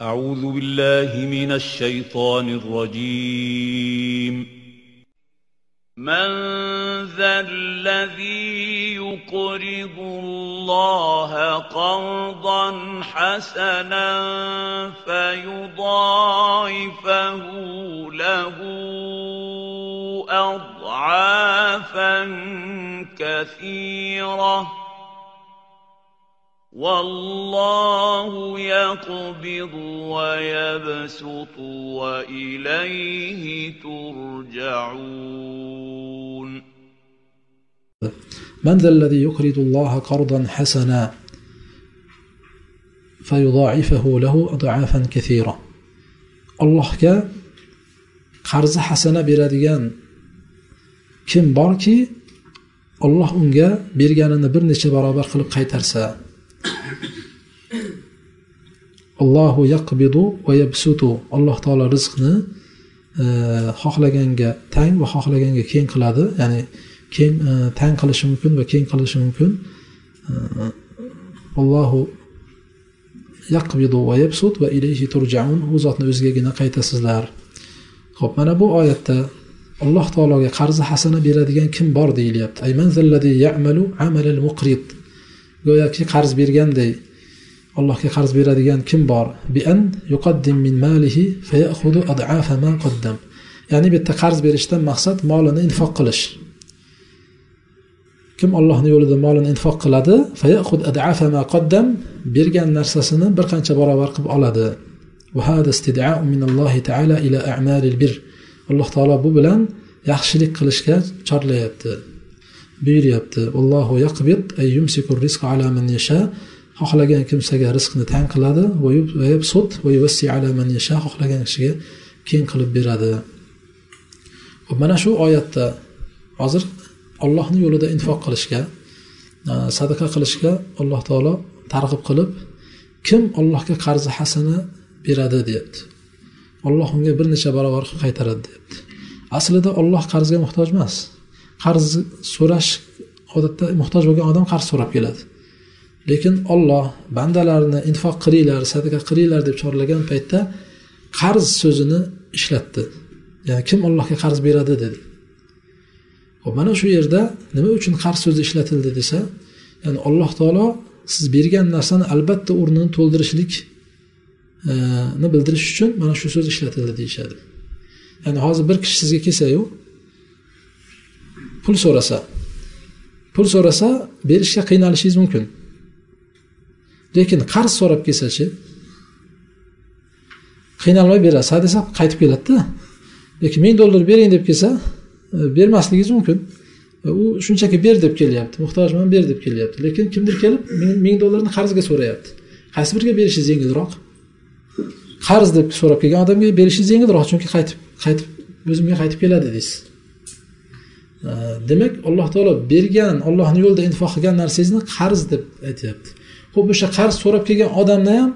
أعوذ بالله من الشيطان الرجيم. من ذا الذي يقرض الله قرضا حسنا فيضاعفه له أضعافا كثيرة. والله يقبض ويبسط وإليه ترجعون. من ذا الذي يقرض الله قرضا حسنا فيضاعفه له أضعافا كثيرة. الله كا قرض حسنا برادقان كم باركي؟ الله أنجا بيرجان أن برنش برابر خلق قيترسا. Allohu yaqbidu va yabsutu. Alloh taolo rizqni e, xohlaganga tang va xohlaganga keng qiladi. Ya'ni keng e, tang qilishi mumkin va keng qilishi mumkin. E, allohu yaqbidu va yabsut va ilayhi turjaun. U zotni o'zigagina qaytasizlar. Ho'p mana bu oyatda alloh taologa qarzi hasana beradigan kim bor deyilyapti. Go'yoki qarz berganday allohga qarz beradigan kim bor? Ya'ni bu yerda qarz berishdan maqsad molini infoq qilish. Kim ollohni yo'lida molini infoq qiladi? Bergan narsasini bir qancha barobar qilib oladi. Alloh taolo bu bilan yaxshilik qilishga chorlayapti buyuryapti. Allohu yaqbid ay yumsikur rizqa ala man yasha. Xohlagan kimsaga rizqni tang qiladi. Xohlagan kishiga keng qilib beradi. Mana shu oyatda hozir ollohni yo'lida infoq qilishga sadaqa qilishga alloh taolo targ'ib qilib kim ollohga qarzi hasana beradi deyapti. Olloh unga bir necha barobar qilib qaytaradi deyapti. Aslida olloh qarzga muhtoj emas. Qarz so'rash odatda muhtoj bo'lgan odam qarz so'rab keladi. Lekin olloh bandalarni infoq qilinglar sadaqa qilinglar deb chorlagan paytda qarz so'zini ishlatdi. Ya'ni kim allohga qarz beradi dedi. Hop mana shu yerda nima uchun qarz so'zi ishlatildi desa ya'ni alloh taolo siz bergan narsani albatta o'rnini to'ldirishlikni e, bildirish uchun mana shu so'z ishlatildi deyishadi. Ya'ni hozir bir kishi sizga kelsayu pul so'rasa pul so'rasa berishga qiynalishingiz mumkin. Lekin qarz so'rab kelsachi qiynalmay berasiz. Ha desa qaytib keladida. Lekin ming dollar bering deb kelsa e, bermasligingiz mumkin. E, u shunchaki ber deb kelyapti. Muhtojman ber deb kelyapti. Lekin kimdir kelib ming dollarni qarzga so'rayapti. Qaysi biriga berishingiz yengilroq qarz deb so'rab kelgan odamga berishingiz yengilroq chunki qaytib qaytib o'zimga qaytib keladi deysiz. E, demak alloh taolo bergan ollohni yo'lida infoq qilgan narsangizni qarz deb aytyapti. Ho'p o'sha qarz so'rab kelgan odamda ham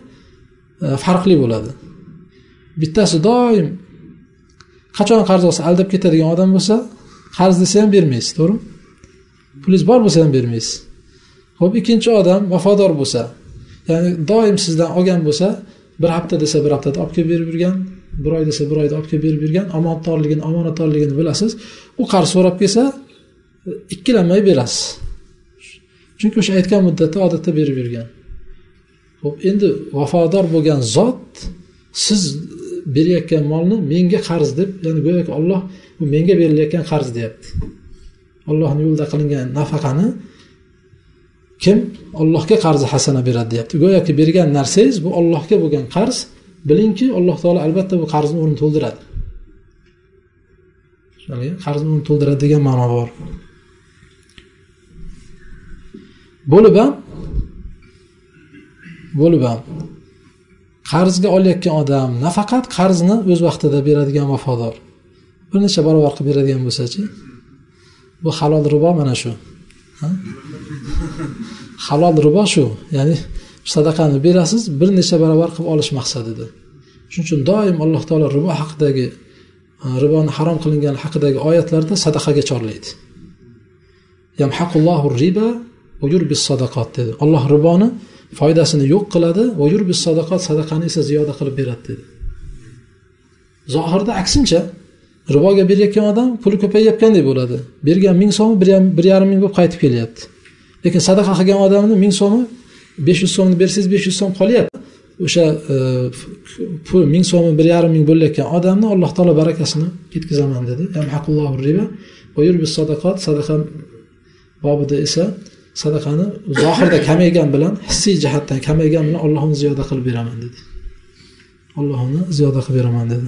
e, farqli bo'ladi. Bittasi doim qachon qarz olsa aldab ketadigan odam bo'lsa qarz desa ham bermaysiz to'g'rimi? Pulingiz bor bo'lsa ham bermaysiz. Ho'p ikkinchi odam vafodor bo'lsa ya'ni doim sizdan olgan bo'lsa bir hafta desa bir haftada olib kelib berib yurgan bir oy desa bir oyda olib kelib berib yurgan omonatdorligini omonatdorligini bilasiz. U qarz so'rab kelsa ikkilanmay berasiz. Chunki o'sha aytgan muddatda odatda berib yurgan. Ho'p endi vafodor bo'lgan zot siz berayotgan molni menga qarz deb ya'ni go'yoki olloh bu menga berilayotgan qarz deyapti. Ollohni yo'lida qilingan nafaqani kim ollohga qarzi hasana beradi deyapti. Go'yoki bergan narsangiz bu ollohga bo'lgan qarz bilingki alloh taolo albatta bu qarzni o'rnini to'ldiradi. Qarzni o'rnini to'ldiradi degan ma'no bor. Bo'lib ham bo'lib ham. Qarzga olayotgan odam nafaqat qarzni o'z vaqtida beradigan vafodor. Bir necha barobar qilib beradigan bo'lsachi bu halol ribo mana shu. Halol ribo shu. Ya'ni sadaqani berasiz bir necha barobar qilib olish maqsadida shuning uchun doim alloh taolo ribo haqidagi e, riboni harom qilingani haqidagi oyatlarda sadaqaga chorlaydi. Riba sadaqat dedi. Alloh riboni foydasini yo'q qiladi va yurbis sadaqat sadaqani esa ziyoda qilib beradi dedi. Zohirda aksincha riboga berayotgan odam puli ko'payayotgandek bo'ladi. Bergan ming so'mi bir yarim ming bo'lib qaytib kelyapti. Lekin sadaqa qilgan odamni ming so'mi besh yuz so'mni bersangiz besh yuz so'm qolyapti. O'sha e, pul ming so'mi bir yarim ming bo'layotgan odamni alloh taolo barakasini ketkazaman dedi. Sadaqat sadaqa bobida esa sadaqani zohirda kamaygan bilan hissiy jihatdan kamaygan bilan olloh uni ziyoda qilib beraman dedi. Olloh uni ziyoda qilib beraman dedi.